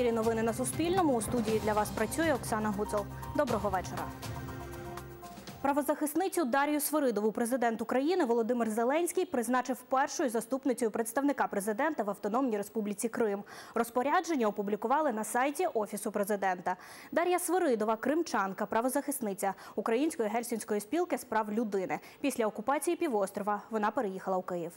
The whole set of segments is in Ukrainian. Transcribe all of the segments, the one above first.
ефірі новини на Суспільному. У студії для вас працює Оксана Гуцел. Доброго вечора. Правозахисницю Дар'ю Свиридову президент України Володимир Зеленський призначив першою заступницею представника президента в Автономній Республіці Крим. Розпорядження опублікували на сайті Офісу президента. Дар'я Свиридова, кримчанка, правозахисниця Української гельсінської спілки з прав людини. Після окупації півострова вона переїхала у Київ.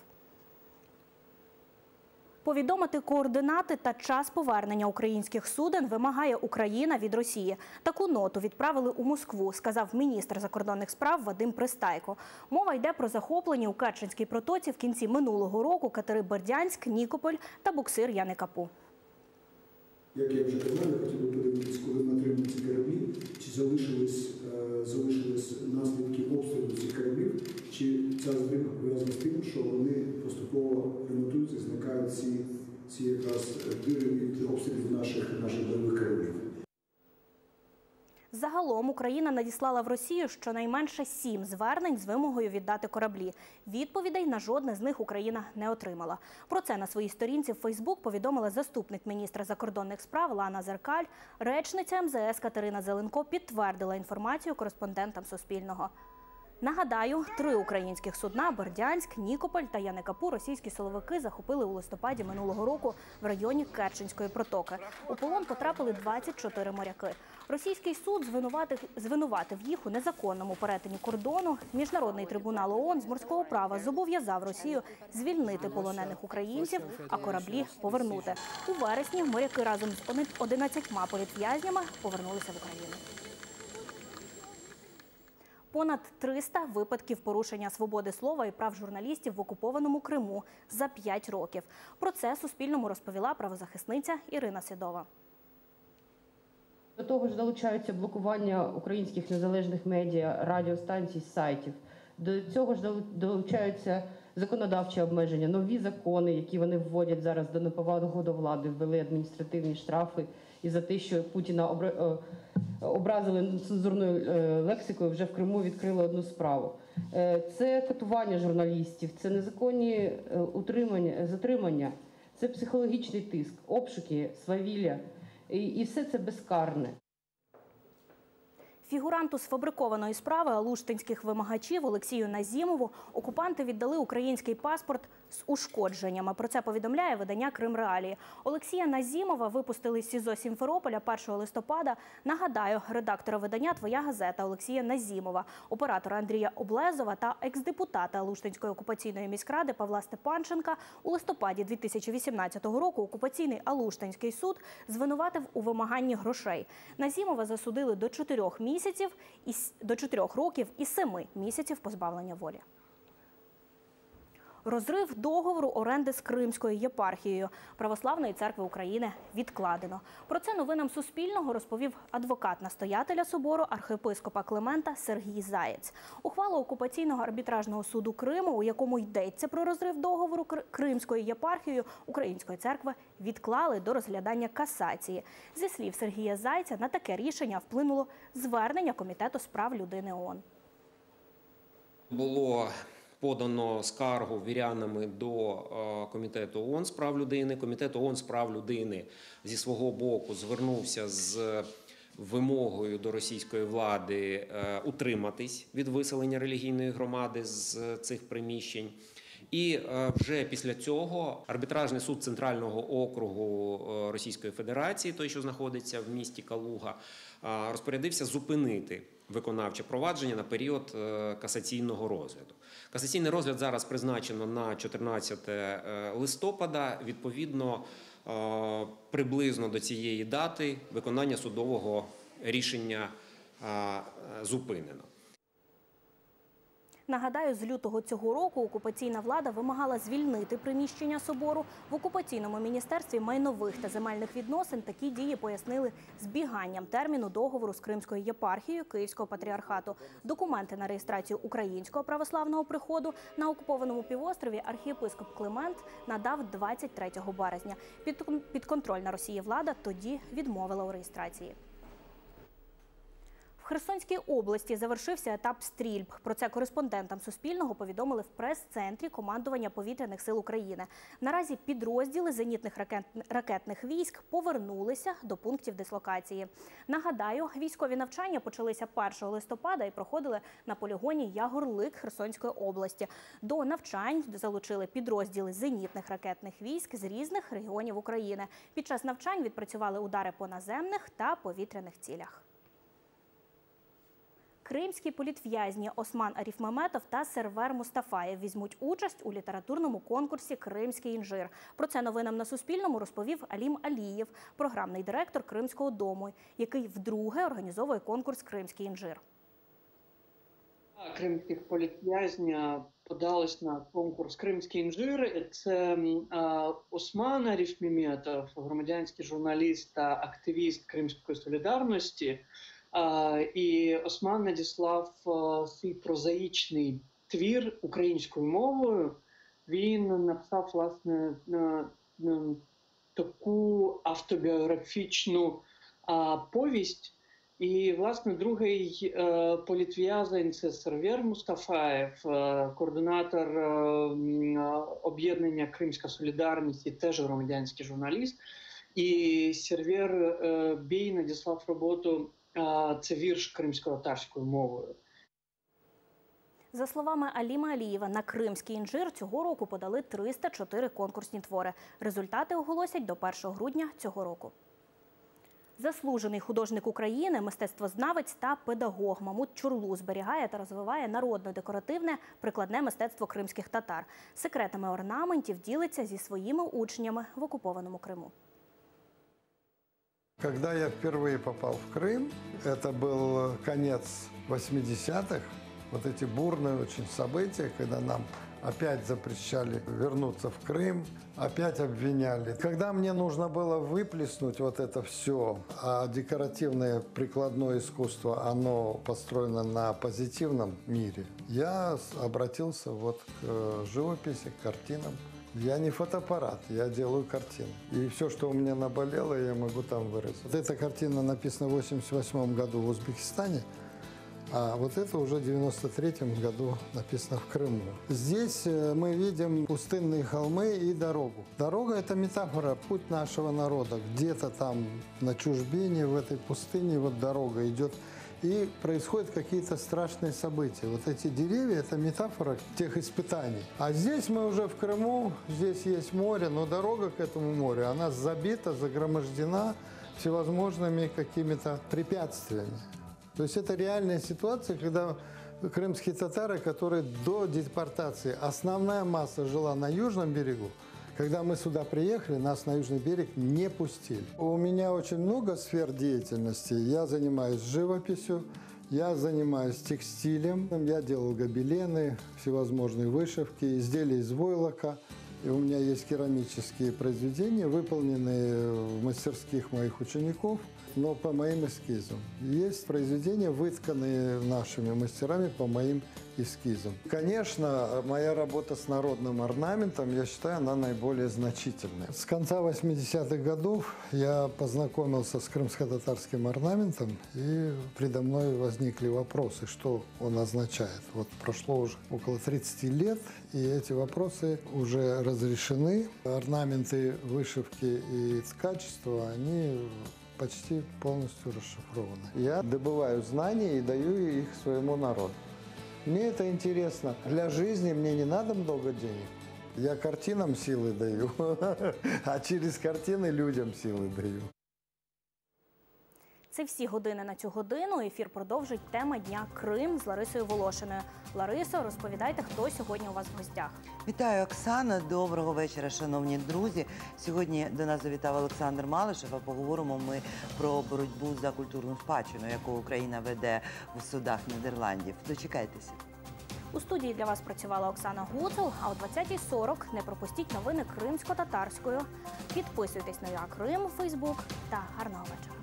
Повідомити координати та час повернення українських суден вимагає Україна від Росії. Таку ноту відправили у Москву, сказав міністр закордонних справ Вадим Пристайко. Мова йде про захоплені у Керченській протоці в кінці минулого року катери Бердянськ, Нікополь та буксир Яни Капу. Як я вже казав, я хотів би подивитися, коли ми отримали ці кораблі, чи залишились, е, залишились наслідки обстрілу цих кораблів, чи ця затримка пов'язана з тим, що вони поступово ремонтуються, зникають ці, ці якраз е, дири від обстрілів наших, наших бойових кораблів. Загалом Україна надіслала в Росію щонайменше сім звернень з вимогою віддати кораблі. Відповідей на жодне з них Україна не отримала. Про це на своїй сторінці в Фейсбук повідомила заступник міністра закордонних справ Лана Зеркаль. Речниця МЗС Катерина Зеленко підтвердила інформацію кореспондентам Суспільного. Нагадаю, три українських судна Бердянськ, Нікополь та Яникапу російські силовики захопили у листопаді минулого року в районі Керченської протоки. У полон потрапили 24 моряки. Російський суд звинуватив, звинуватив їх у незаконному перетині кордону. Міжнародний трибунал ООН з морського права зобов'язав Росію звільнити полонених українців, а кораблі повернути. У вересні моряки разом з 11 політв'язнями повернулися в Україну. Понад 300 випадків порушення свободи слова і прав журналістів в окупованому Криму за 5 років. Про це Суспільному розповіла правозахисниця Ірина Сідова. До того ж долучаються блокування українських незалежних медіа, радіостанцій, сайтів. До цього ж долучаються законодавчі обмеження, нові закони, які вони вводять зараз до неповаги до влади, ввели адміністративні штрафи і за те, що Путіна е, образили нецензурною е, лексикою, вже в Криму відкрили одну справу. Е, Це катування журналістів, це незаконні утримання, затримання, це психологічний тиск, обшуки, свавілля. І все це безкарне. Фігуранту сфабрикованої справи алуштинських вимагачів Олексію Назімову окупанти віддали український паспорт з ушкодженнями. Про це повідомляє видання Крим Реалії. Олексія Назімова випустили з СІЗО Сімферополя 1 листопада. Нагадаю, редактора видання Твоя газета Олексія Назімова, оператора Андрія Облезова та екс-депутата Алуштинської окупаційної міськради Павла Степанченка у листопаді 2018 року окупаційний Алуштинський суд звинуватив у вимаганні грошей. Назімова засудили до 4 місяців і до 4 років і 7 місяців позбавлення волі. Розрив договору оренди з Кримською єпархією Православної церкви України відкладено. Про це новинам Суспільного розповів адвокат настоятеля собору архієпископа Климента Сергій Заєць. Ухвалу окупаційного арбітражного суду Криму, у якому йдеться про розрив договору Кримською єпархією Української церкви, відклали до розглядання касації. Зі слів Сергія Зайця, на таке рішення вплинуло звернення комітету з прав людини ООН. Було подано скаргу вірянами до е, комітету ООН з прав людини. Комітет ООН з прав людини зі свого боку звернувся з вимогою до російської влади е, утриматись від виселення релігійної громади з цих приміщень. І е, вже після цього арбітражний суд центрального округу Російської Федерації, той, що знаходиться в місті Калуга, розпорядився зупинити виконавче провадження на період е, касаційного розгляду. Касаційний розгляд зараз призначено на 14 е, листопада. Відповідно, е, приблизно до цієї дати виконання судового рішення зупинено. Нагадаю, з лютого цього року окупаційна влада вимагала звільнити приміщення собору. В окупаційному міністерстві майнових та земельних відносин такі дії пояснили збіганням терміну договору з Кримською єпархією Київського патріархату. Документи на реєстрацію українського православного приходу на окупованому півострові архієпископ Климент надав 23 березня. Під- Підконтрольна Росії влада тоді відмовила у реєстрації. Херсонській області завершився етап стрільб. Про це кореспондентам Суспільного повідомили в прес-центрі командування повітряних сил України. Наразі підрозділи зенітних ракет... ракетних військ повернулися до пунктів дислокації. Нагадаю, військові навчання почалися 1 листопада і проходили на полігоні Ягорлик Херсонської області. До навчань залучили підрозділи зенітних ракетних військ з різних регіонів України. Під час навчань відпрацювали удари по наземних та повітряних цілях. Кримські політв'язні Осман Аріфмеметов та Сервер Мустафаєв візьмуть участь у літературному конкурсі Кримський інжир. Про це новинам на Суспільному розповів Алім Алієв, програмний директор Кримського дому, який вдруге організовує конкурс Кримський інжир. кримських політв'язня подались на конкурс Кримський інжир. Це Осман Аріф Міметов, громадянський журналіст та активіст Кримської солідарності. І Осман надіслав свій прозаїчний твір українською мовою. Він написав власне таку автобіографічну повість. І, власне, другий е, політв'язень це Сервєр Мустафаєв, е, координатор е, е, об'єднання Кримська Солідарність і теж громадянський журналіст. І Сервєр е, Бій надіслав роботу е, це вірш кримсько-татарською мовою. За словами Аліма Алієва, на Кримський інжир цього року подали 304 конкурсні твори. Результати оголосять до 1 грудня цього року. Заслужений художник України, мистецтвознавець та педагог Мамут Чурлу зберігає та розвиває народно-декоративне прикладне мистецтво кримських татар. Секретами орнаментів ділиться зі своїми учнями в окупованому Криму. Когда я впервые попал в Крым, это был конец 80-х, вот эти бурные очень события, когда нам опять запрещали вернуться в Крым, опять обвиняли. Когда мне нужно было выплеснуть вот это все, а декоративное прикладное искусство, оно построено на позитивном мире, я обратился вот к э, живописи, к картинам. Я не фотоаппарат, я делаю картины. И все, что у меня наболело, я могу там выразить. Вот эта картина написана в 88 году в Узбекистане, а вот это уже в 93 году написано в Крыму. Здесь э, мы видим пустынные холмы и дорогу. Дорога – это метафора, путь нашего народа. Где-то там на чужбине, в этой пустыне, вот дорога идет и происходят какие-то страшные события. Вот эти деревья – это метафора тех испытаний. А здесь мы уже в Крыму, здесь есть море, но дорога к этому морю, она забита, загромождена всевозможными какими-то препятствиями. То есть это реальная ситуация, когда крымские татары, которые до депортации, основная масса жила на южном берегу, когда мы сюда приехали, нас на Южный берег не пустили. У меня очень много сфер деятельности. Я занимаюсь живописью, я занимаюсь текстилем, я делал гобелены, всевозможные вышивки, изделия из войлока. И у меня есть керамические произведения, выполненные в мастерских моих учеников, но по моим эскизам. Есть произведения, вытканные нашими мастерами по моим эскизам. Конечно, моя работа с народным орнаментом, я считаю, она наиболее значительная. С конца 80-х годов я познакомился с крымско-татарским орнаментом, и предо мной возникли вопросы, что он означает. Вот прошло уже около 30 лет, и эти вопросы уже разрешены. Орнаменты, вышивки и ткачество, они почти полностью расшифрованы. Я добываю знания и даю их своему народу. Мне это интересно. Для жизни мне не надо много денег. Я картинам силы даю, а через картины людям силы даю. Це всі години на цю годину. Ефір продовжить тема дня Крим з Ларисою Волошиною. Ларисо, розповідайте, хто сьогодні у вас в гостях. Вітаю, Оксана. Доброго вечора, шановні друзі. Сьогодні до нас завітав Олександр Малишев. А поговоримо ми про боротьбу за культурну спадщину, яку Україна веде в судах Нідерландів. Дочекайтеся. У студії для вас працювала Оксана Гуцул, а о 20.40 не пропустіть новини кримсько-татарською. Підписуйтесь на Я Крим у Фейсбук та гарного вечора.